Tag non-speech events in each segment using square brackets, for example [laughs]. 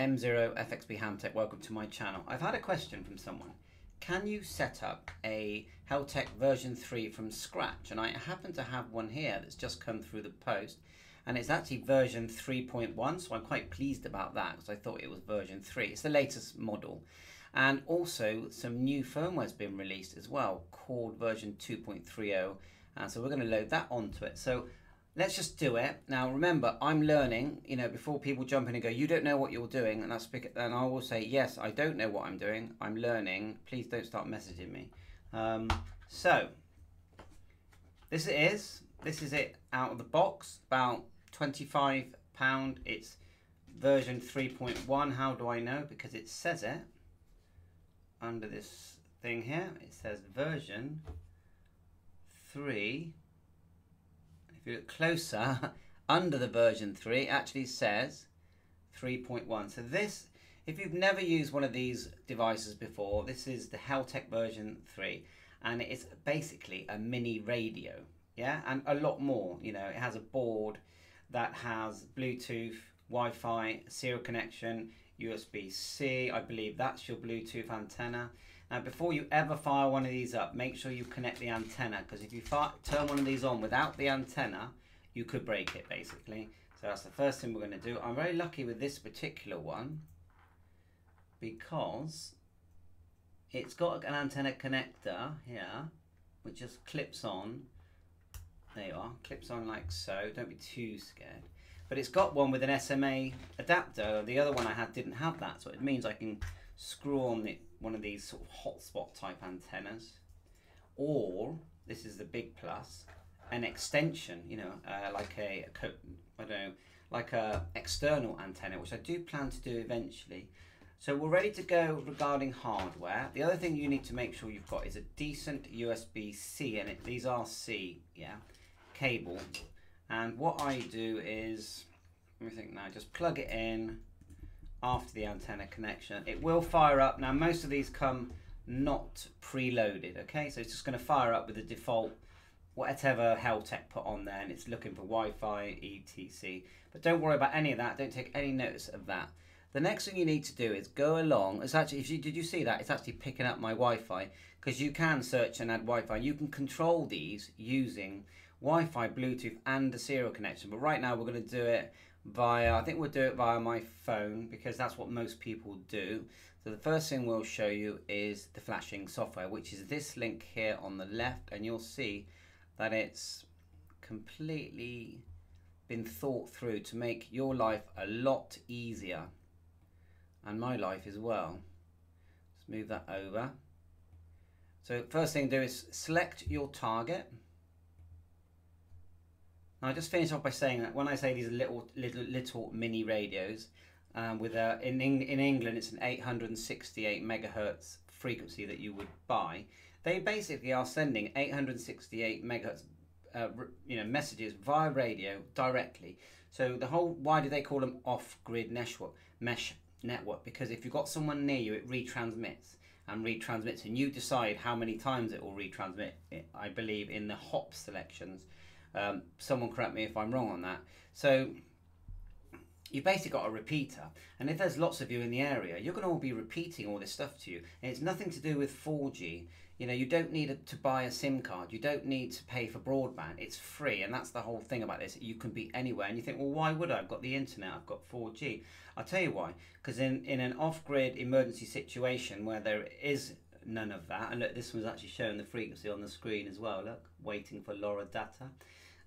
M0 FXB Hamtech, welcome to my channel. I've had a question from someone. Can you set up a Heltec version 3 from scratch? And I happen to have one here that's just come through the post and it's actually version 3.1 so I'm quite pleased about that because I thought it was version 3. It's the latest model and also some new firmware has been released as well called version 2.30 and so we're going to load that onto it. So let's just do it. Now remember, I'm learning, you know, before people jump in and go, you don't know what you're doing, and I and I will say, yes, I don't know what I'm doing. I'm learning. Please don't start messaging me. Um, so this is. This is it out of the box. About 25 pound. It's version 3.1. How do I know? Because it says it under this thing here. It says version 3 if you look closer, [laughs] under the version 3, actually says 3.1. So this, if you've never used one of these devices before, this is the Heltec version 3. And it's basically a mini radio, yeah? And a lot more, you know, it has a board that has Bluetooth, Wi-Fi, serial connection, USB-C, I believe that's your Bluetooth antenna. Now before you ever fire one of these up, make sure you connect the antenna because if you fire, turn one of these on without the antenna, you could break it basically. So that's the first thing we're going to do. I'm very lucky with this particular one because it's got an antenna connector here which just clips on. There you are, clips on like so. Don't be too scared. But it's got one with an SMA adapter. The other one I had didn't have that, so it means I can screw on the, one of these sort of hotspot type antennas, or this is the big plus, an extension, you know, uh, like a, I don't know, like a external antenna, which I do plan to do eventually. So we're ready to go regarding hardware. The other thing you need to make sure you've got is a decent USB-C, and it, these are C, yeah, cable. And what I do is, let me think now, just plug it in, after the antenna connection. It will fire up. Now most of these come not preloaded, okay? So it's just gonna fire up with the default whatever Heltec put on there and it's looking for Wi-Fi, etc. But don't worry about any of that, don't take any notice of that. The next thing you need to do is go along, it's actually, if you, did you see that? It's actually picking up my Wi-Fi because you can search and add Wi-Fi. You can control these using Wi-Fi, Bluetooth and a serial connection. But right now we're gonna do it via, I think we'll do it via my phone because that's what most people do. So the first thing we'll show you is the flashing software, which is this link here on the left, and you'll see that it's completely been thought through to make your life a lot easier and my life as well. Let's move that over. So first thing to do is select your target. Now, I just finish off by saying that when I say these little, little, little mini radios, um, with a, in, in England it's an 868 megahertz frequency that you would buy. They basically are sending 868 megahertz, uh, you know, messages via radio directly. So the whole, why do they call them off-grid network? Mesh network because if you've got someone near you, it retransmits and retransmits, and you decide how many times it will retransmit. It, I believe in the hop selections. Um, someone correct me if I'm wrong on that. So you've basically got a repeater, and if there's lots of you in the area, you're going to all be repeating all this stuff to you. And it's nothing to do with 4G. You know, you don't need to buy a SIM card. You don't need to pay for broadband. It's free, and that's the whole thing about this. You can be anywhere, and you think, well, why would I? I've got the internet. I've got 4G. I'll tell you why. Because in in an off-grid emergency situation where there is none of that, and look, this one's actually showing the frequency on the screen as well. Look, waiting for LoRa data.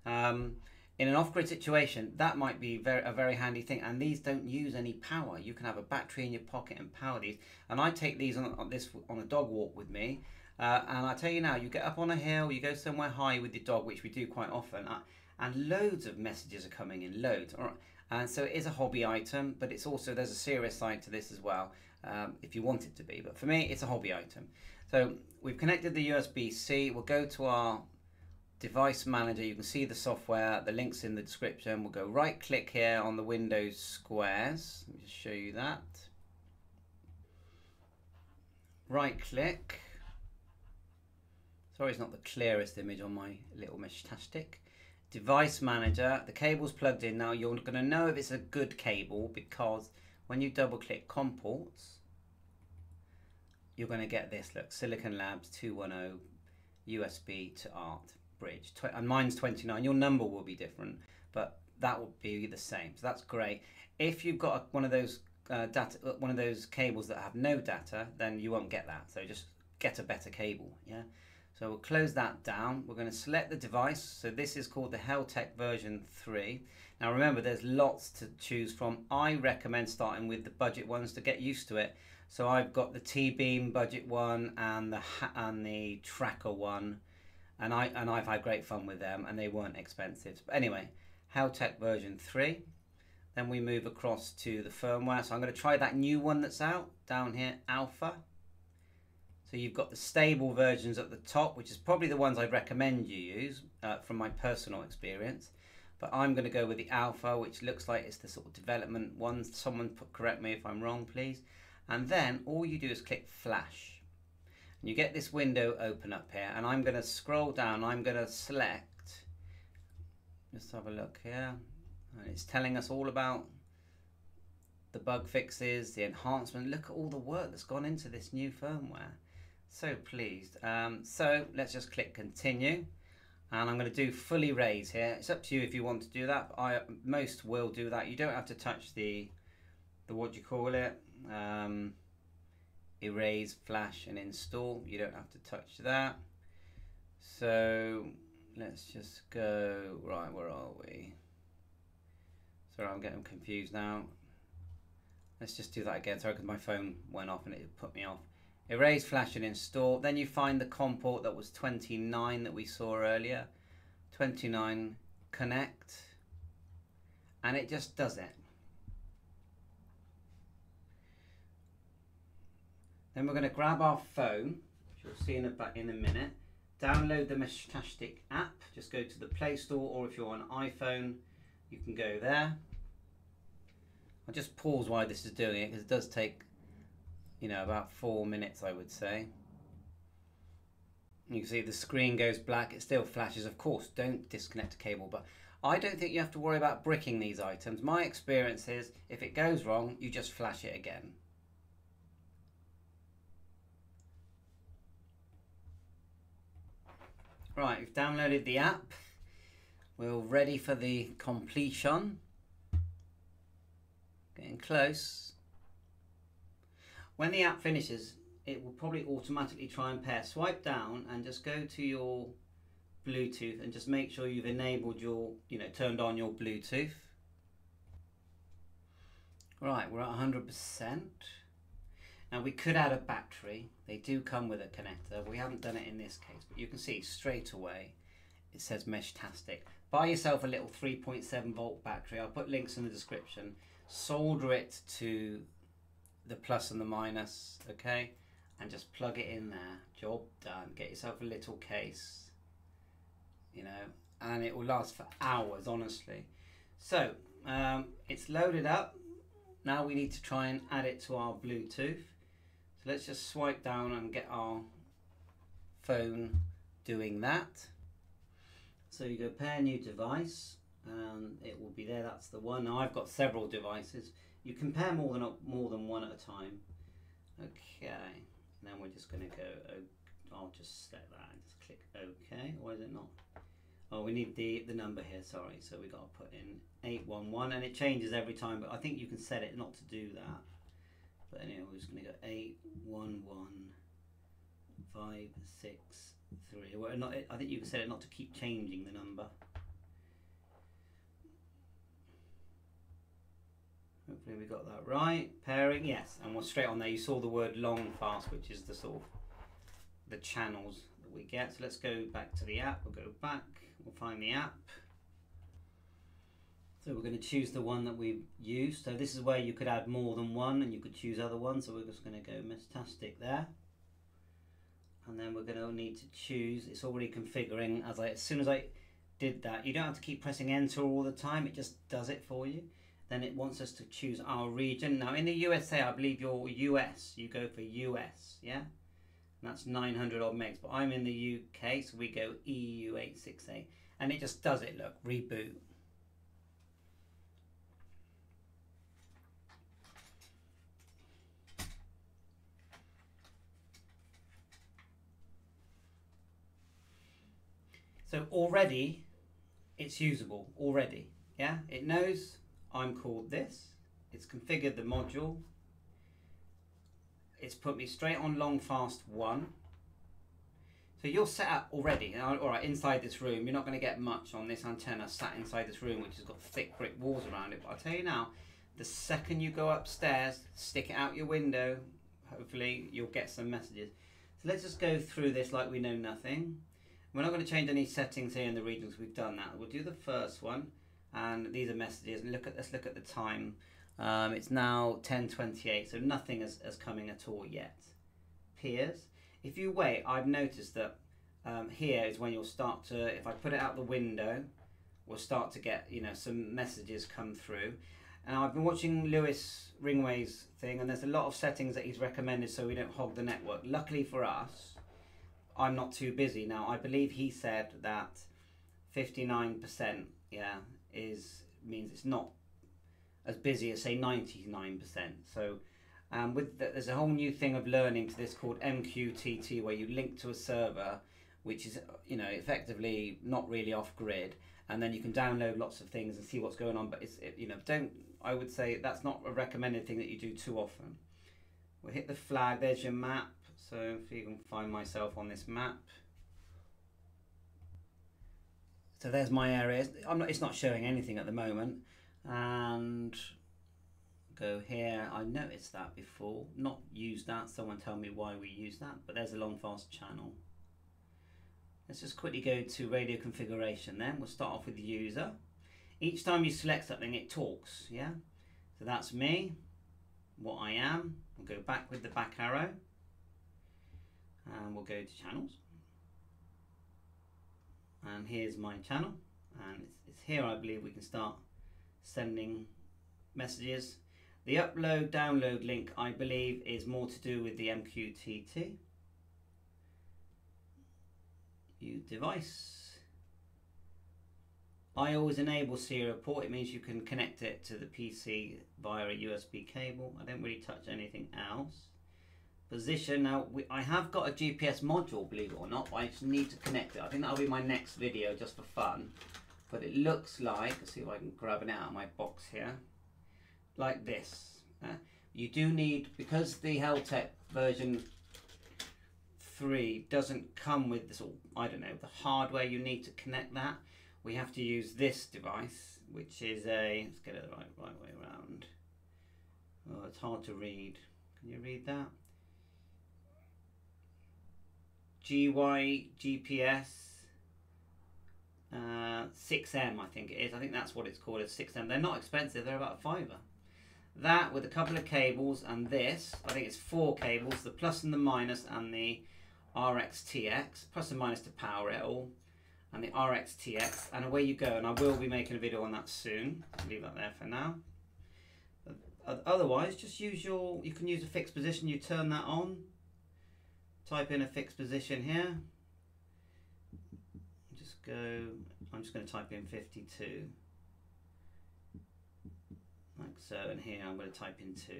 Um, in an off-grid situation, that might be very, a very handy thing. And these don't use any power. You can have a battery in your pocket and power these. And I take these on, on this on a dog walk with me. Uh, and I tell you now, you get up on a hill, you go somewhere high with your dog, which we do quite often, uh, and loads of messages are coming in, loads. All right. And so it is a hobby item, but it's also there's a serious side to this as well, um, if you want it to be. But for me, it's a hobby item. So we've connected the USB-C. We'll go to our device manager you can see the software the links in the description. We'll go right click here on the windows squares. Let me just show you that. Right click sorry it's not the clearest image on my little Meshtastic device manager the cable's plugged in now. You're going to know if it's a good cable because when you double click COM ports, you're going to get this. Look Silicon Labs 210 USB to UART bridge. and mine's 29. Your number will be different, but that will be the same. So that's great. If you've got one of those uh, data, uh, one of those cables that have no data, then you won't get that. So just get a better cable. Yeah. So we'll close that down. We're going to select the device. So this is called the Heltec version 3. Now remember, there's lots to choose from. I recommend starting with the budget ones to get used to it. So I've got the T-Beam budget one and the and the Tracker one, and I and I've had great fun with them, and they weren't expensive. But anyway, Heltec version 3. Then we move across to the firmware. So I'm going to try that new one that's out down here, Alpha. So you've got the stable versions at the top, which is probably the ones I'd recommend you use uh, from my personal experience. But I'm going to go with the Alpha, which looks like it's the sort of development one. Someone put, correct me if I'm wrong, please. And then all you do is click Flash. You get this window open up here. And I'm going to scroll down. I'm going to select. Just have a look here. And it's telling us all about the bug fixes, the enhancement. Look at all the work that's gone into this new firmware. So pleased. Um, so let's just click continue. And I'm going to do full erase here. It's up to you if you want to do that. I Most will do that. You don't have to touch the, the what do you call it? Um, erase, flash and install. You don't have to touch that. So let's just go, right, where are we? Sorry, I'm getting confused now. Let's just do that again. Sorry, because my phone went off and it put me off. Erase, flash and install. Then you find the COM port that was 29 that we saw earlier. 29 connect. And it just does it. Then we're going to grab our phone, which you'll see in a, in a minute. Download the Meshtastic app. Just go to the Play Store or if you're on iPhone, you can go there. I'll just pause while this is doing it because it does take you know, about four minutes, I would say. You can see the screen goes black, it still flashes. Of course, don't disconnect the cable, but I don't think you have to worry about bricking these items. My experience is if it goes wrong, you just flash it again. Right, we've downloaded the app. We're ready for the completion. Getting close. When the app finishes, it will probably automatically try and pair. Swipe down and just go to your Bluetooth and just make sure you've enabled your, you know, turned on your Bluetooth. Right, we're at 100%. Now we could add a battery. They do come with a connector. We haven't done it in this case, but you can see straight away it says Meshtastic. Buy yourself a little 3.7 volt battery. I'll put links in the description. Solder it to the plus and the minus, okay? And just plug it in there. Job done. Get yourself a little case, you know, and it will last for hours, honestly. So, um, it's loaded up. Now we need to try and add it to our Bluetooth. Let's just swipe down and get our phone doing that. So you go pair new device and it will be there. That's the one. Now I've got several devices. You compare more than more than one at a time. Okay, and then we're just going to go. Oh, I'll just set that and just click OK. Why is it not? Oh, we need the the number here. Sorry, so we got to put in eight one one, and it changes every time. But I think you can set it not to do that. But anyway, we're just going to go eight one one five six three. Well, not. I think you set it not to keep changing the number. Hopefully we got that right. Pairing, yes. And we're straight on there. You saw the word long fast, which is the sort of the channels that we get. So let's go back to the app. We'll go back. We'll find the app. So we're going to choose the one that we've used. So this is where you could add more than one and you could choose other ones. So we're just going to go Meshtastic there. And then we're going to need to choose, it's already configuring as I, as soon as I did that, you don't have to keep pressing enter all the time. It just does it for you then it wants us to choose our region. Now in the USA, I believe you're US, you go for US, yeah? And that's 900 odd megs, but I'm in the UK, so we go EU868. And it just does it, look, reboot. So already, it's usable already. Yeah, it knows I'm called this. It's configured the module. It's put me straight on long fast one. So you're set up already. All right, inside this room, you're not going to get much on this antenna sat inside this room, which has got thick brick walls around it. But I'll tell you now, the second you go upstairs, stick it out your window. Hopefully, you'll get some messages. So let's just go through this like we know nothing. We're not going to change any settings here in the regions. We've done that. We'll do the first one, and these are messages. And look at let's look at the time. Um, it's now 10:28, so nothing is, is coming at all yet. Peers. If you wait, I've noticed that um, here is when you'll start to. If I put it out the window, we'll start to get you know some messages come through. And I've been watching Lewis Ringway's thing, and there's a lot of settings that he's recommended so we don't hog the network. Luckily for us, I'm not too busy now. I believe he said that 59%, yeah, is means it's not as busy as say 99%. So um, with the, there's a whole new thing of learning to this called MQTT, where you link to a server, which is you know effectively not really off grid, and then you can download lots of things and see what's going on. But it's it, you know don't I would say that's not a recommended thing that you do too often. We'll hit the flag. There's your map. So if you can find myself on this map. So there's my area. I'm not, it's not showing anything at the moment. And go here. I noticed that before. Not used that. Someone tell me why we use that. But there's a long fast channel. Let's just quickly go to radio configuration then. We'll start off with the user. Each time you select something, it talks, yeah? So that's me, what I am. We'll go back with the back arrow. And we'll go to channels. And here's my channel. And it's, it's here, I believe, we can start sending messages. The upload download link, I believe, is more to do with the MQTT. View device. I always enable serial port. It means you can connect it to the PC via a USB cable. I don't really touch anything else. Position. Now, we, I have got a GPS module, believe it or not, I just need to connect it. I think that'll be my next video just for fun. But it looks like, let's see if I can grab it out of my box here, like this. Uh, you do need, because the Heltec version 3 doesn't come with this, I don't know, the hardware you need to connect that we have to use this device, which is a, let's get it the right, right way around. Oh, it's hard to read. Can you read that? GY GPS uh, 6M, I think it is. I think that's what it's called, it's 6M. They're not expensive, they're about a fiver. That with a couple of cables and this, I think it's four cables, the plus and the minus and the RXTX, plus and minus to power it all and the RXTX and away you go and I will be making a video on that soon leave that there for now otherwise just use your you can use a fixed position you turn that on type in a fixed position here. Just go I'm just going to type in 52 like so and here I'm going to type in 2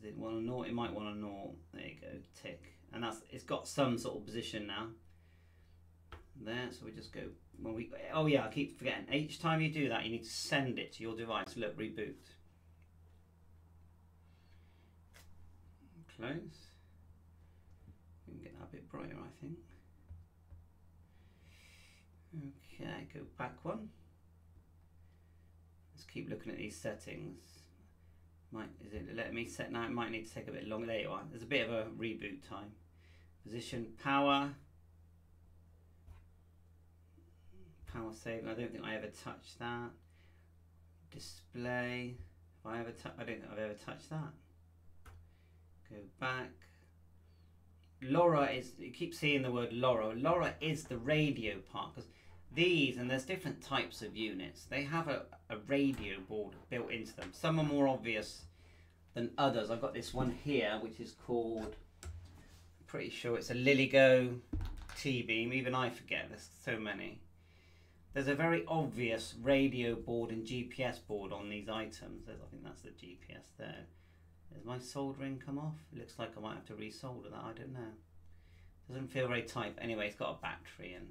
Does it to naught? It might want to naught. There you go, tick. And that's it's got some sort of position now. There so we just go when we oh yeah I keep forgetting. Each time you do that you need to send it to your device. Look reboot close we can get that a bit brighter I think okay go back one let's keep looking at these settings might is it letting me set now? It might need to take a bit longer. There you are. There's a bit of a reboot time. Position power. Power saving. I don't think I ever touched that. Display. Have I ever I don't think I've ever touched that. Go back. LoRa is. You keep seeing the word LoRa. LoRa is the radio part because these, and there's different types of units, they have a, a radio board built into them. Some are more obvious than others. I've got this one here, which is called, pretty sure it's a LilyGO T-beam. Even I forget, there's so many. There's a very obvious radio board and GPS board on these items. There's, I think that's the GPS there. Has my soldering come off? It looks like I might have to resolder that, I don't know. Doesn't feel very tight. Anyway, it's got a battery and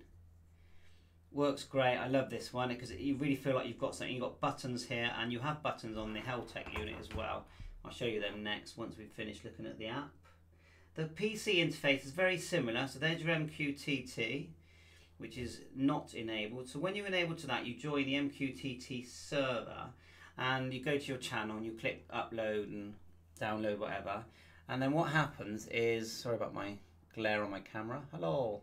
works great. I love this one because you really feel like you've got something. You've got buttons here and you have buttons on the Heltec unit as well. I'll show you them next once we've finished looking at the app. The PC interface is very similar. So there's your MQTT, which is not enabled. So when you enable to that, you join the MQTT server and you go to your channel and you click upload and download whatever. And then what happens is, sorry about my glare on my camera. Hello.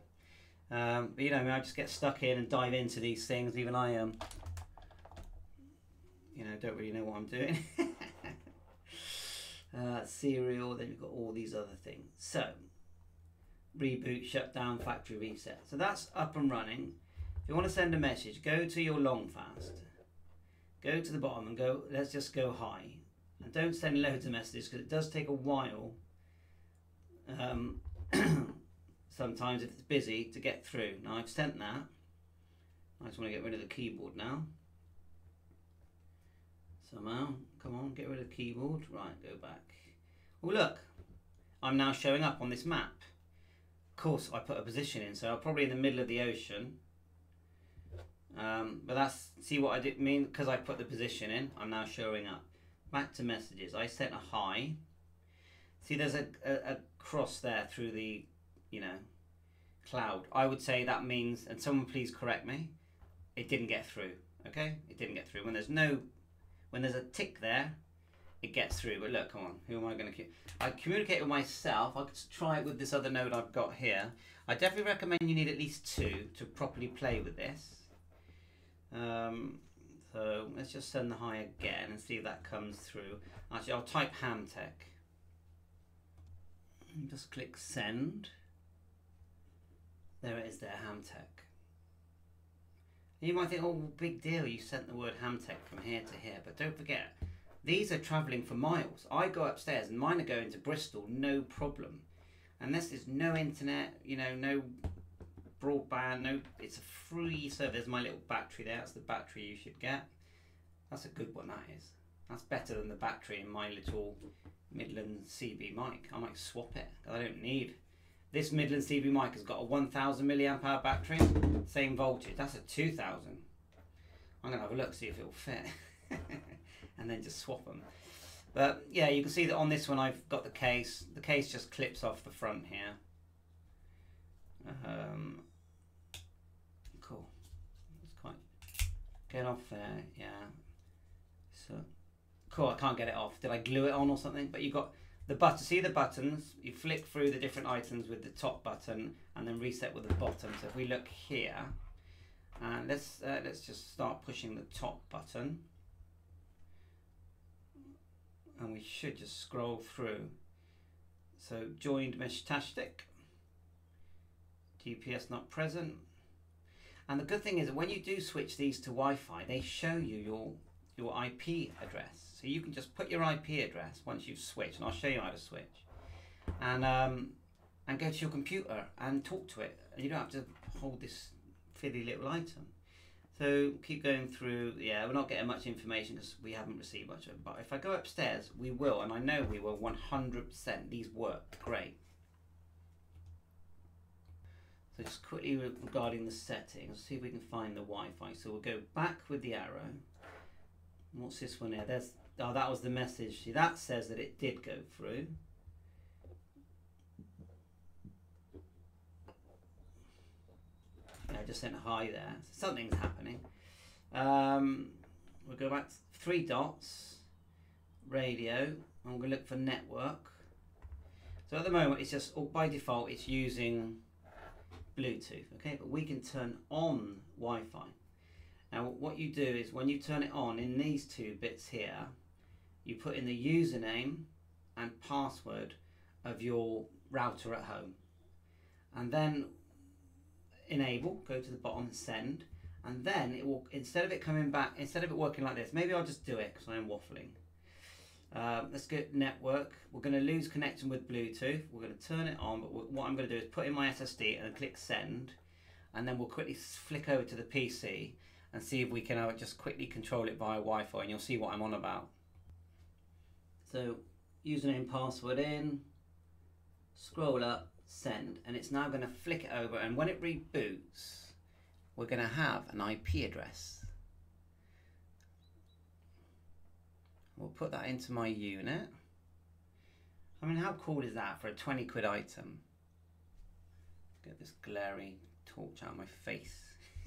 Um, you know, I, mean, I just get stuck in and dive into these things. Even I am, um, you know, don't really know what I'm doing. [laughs] uh, serial, then you've got all these other things. So, reboot, shut down, factory reset. So that's up and running. If you want to send a message, go to your long fast. Go to the bottom and go, let's just go high. And don't send loads of messages because it does take a while. Um, [clears throat] sometimes if it's busy to get through. Now I've sent that. I just want to get rid of the keyboard now. Somehow, come on, get rid of the keyboard. Right, go back. Oh look, I'm now showing up on this map. Of course, I put a position in, so I'm probably in the middle of the ocean. Um, but that's, see what I did mean? Because I put the position in, I'm now showing up. Back to messages. I sent a hi. See, there's a, a, a cross there through the you know, cloud. I would say that means, and someone please correct me, it didn't get through. Okay, it didn't get through. When there's no, when there's a tick there, it gets through. But look, come on, who am I going to? I communicate with myself. I could try it with this other node I've got here. I definitely recommend you need at least two to properly play with this. Um, so let's just send the hi again and see if that comes through. Actually, I'll type Hamtech. Just click send. There it is there, Hamtech. You might think, oh, big deal, you sent the word Hamtech from here to here, but don't forget, these are travelling for miles. I go upstairs and mine are going to Bristol, no problem. Unless there's no internet, you know, no broadband, no, it's a free service. There's my little battery there, that's the battery you should get. That's a good one, that is. That's better than the battery in my little Midland CB mic. I might swap it, I don't need this Midland CB mic has got a 1000 milliamp hour battery, same voltage. That's a 2000. I'm gonna have a look, see if it'll fit, [laughs] and then just swap them. But yeah, you can see that on this one I've got the case. The case just clips off the front here. Um, cool. It's quite get off there. Yeah. So cool. I can't get it off. Did I glue it on or something? But you got the button, see the buttons, you flick through the different items with the top button and then reset with the bottom. So if we look here, and let's, uh, let's just start pushing the top button. And we should just scroll through. So joined Meshtastic, GPS not present. And the good thing is when you do switch these to Wi-Fi, they show you your, your IP address. So you can just put your IP address once you've switched, and I'll show you how to switch, and um, and go to your computer and talk to it. And you don't have to hold this fiddly little item. So keep going through. Yeah, we're not getting much information because we haven't received much of it. But if I go upstairs, we will, and I know we will 100%. These work great. So just quickly regarding the settings, see if we can find the Wi-Fi. So we'll go back with the arrow. What's this one here? There's Oh, that was the message. See, that says that it did go through. I just sent hi there. So something's happening. Um, we'll go back to three dots, radio. I'm going to look for network. So at the moment, it's just oh, by default, it's using Bluetooth. Okay, but we can turn on Wi-Fi. Now, what you do is when you turn it on in these two bits here, you put in the username and password of your router at home and then enable go to the bottom and send and then it will instead of it coming back instead of it working like this maybe I'll just do it because I am waffling uh, let's go network we're going to lose connection with Bluetooth we're going to turn it on but what I'm going to do is put in my SSD and click send and then we'll quickly flick over to the PC and see if we can uh, just quickly control it via Wi-Fi and you'll see what I'm on about so username, password in, scroll up, send, and it's now going to flick it over. And when it reboots, we're going to have an IP address. We'll put that into my unit. I mean, how cool is that for a 20 quid item? Get this glary torch out of my face. [laughs]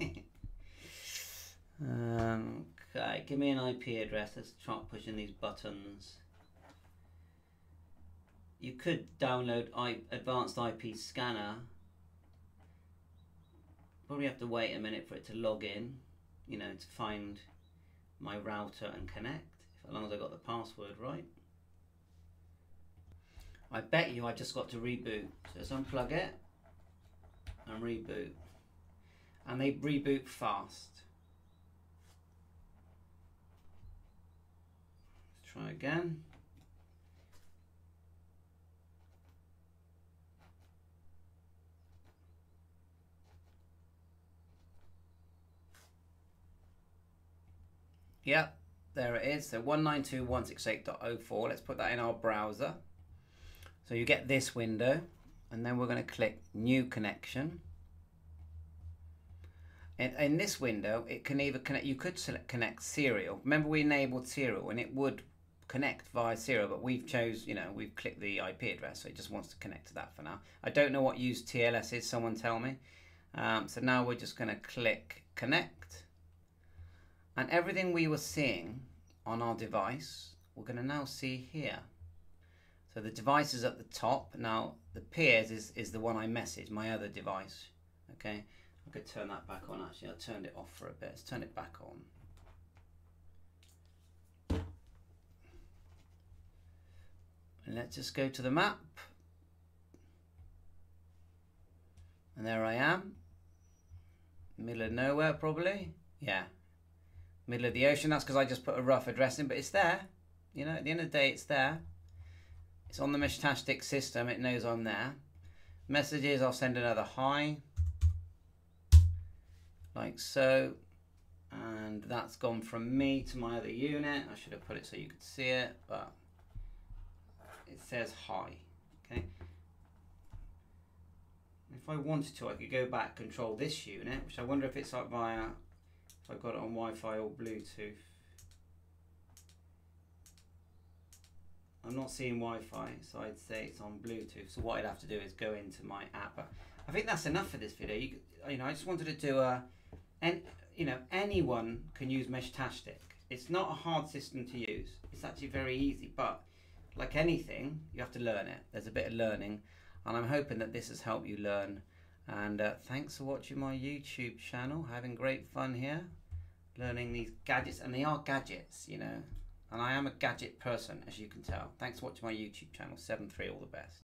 um, okay, give me an IP address. Let's try pushing these buttons. You could download I advanced IP scanner. Probably have to wait a minute for it to log in, you know, to find my router and connect, as long as I got the password right. I bet you I just got to reboot. So let's unplug it and reboot. And they reboot fast. Let's try again. Yep, there it is. So 192.168.04. Let's put that in our browser. So you get this window and then we're going to click new connection. In, in this window, it can either connect, you could select connect serial. Remember we enabled serial and it would connect via serial, but we've chose, you know, we've clicked the IP address, so it just wants to connect to that for now. I don't know what use TLS is, someone tell me. Um, so now we're just going to click connect. And everything we were seeing on our device, we're going to now see here. So the device is at the top. Now the peers is, is the one I messaged, my other device. Okay, I could turn that back on actually. I turned it off for a bit. Let's turn it back on. And let's just go to the map. And there I am. Middle of nowhere probably. Yeah. Middle of the ocean. That's because I just put a rough address in, but it's there. You know, at the end of the day, it's there. It's on the Meshtastic system. It knows I'm there. Messages, I'll send another hi. Like so. And that's gone from me to my other unit. I should have put it so you could see it, but it says hi. Okay. If I wanted to, I could go back, control this unit, which I wonder if it's like via, I got it on Wi-Fi or Bluetooth. I'm not seeing Wi-Fi, so I'd say it's on Bluetooth. So what I'd have to do is go into my app. I think that's enough for this video. You, you know, I just wanted to do a, and you know, anyone can use Meshtastic. It's not a hard system to use. It's actually very easy, but like anything, you have to learn it. There's a bit of learning, and I'm hoping that this has helped you learn. And uh, thanks for watching my YouTube channel. Having great fun here, learning these gadgets, and they are gadgets, you know and I am a gadget person, as you can tell. Thanks for watching my YouTube channel, 7-3, all the best.